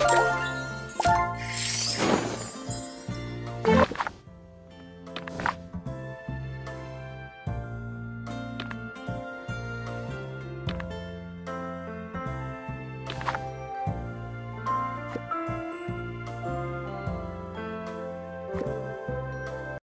어?